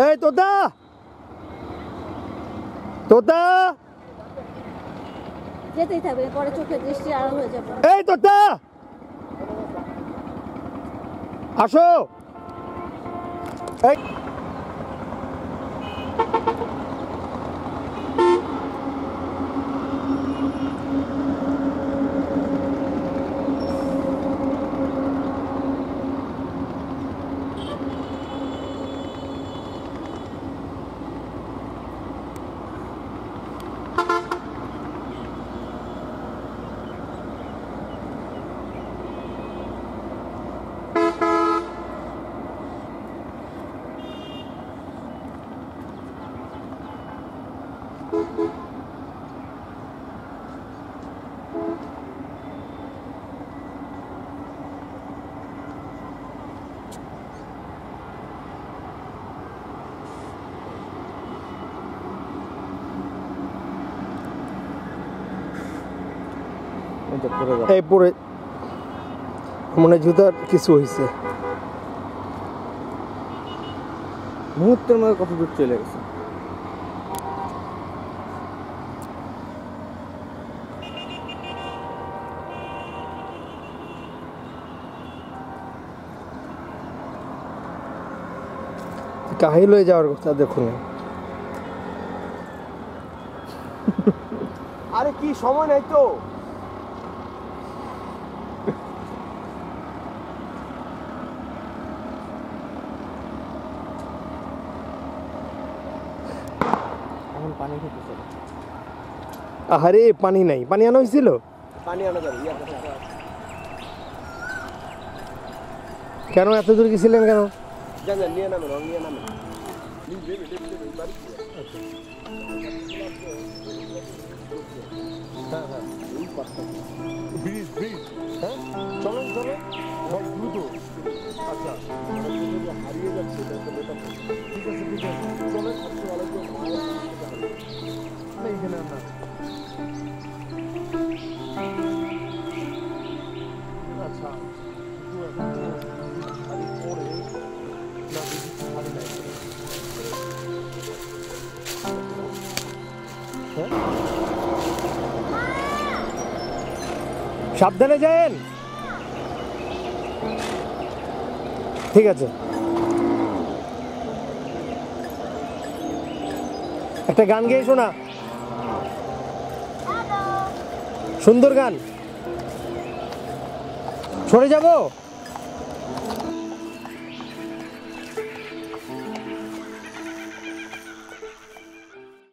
এই তোতা তোতা যেতেই থাকবে পরে চোখের দৃষ্টি আড়াল হয়ে যাবে এই তোতা আসো এই এই পরে মনে হয় জুতার কিছু হয়েছে মুহূর্তের মধ্যে কত দূর চলে গেছে কাহিল হয়ে যাওয়ার কথা দেখুন। আরে কি সময় নাই তো? এখন পানি আহারে পানি নাই। পানি আনা হয়েছিল? পানি আনা যাবে কেন এত দূর গেছিলেন কেন? jangan ni nama orang ni nama ni সাবধানে যান। ঠিক আছে। একটা গান গেয়ে শোনা। সুন্দর গান। সরে যাব?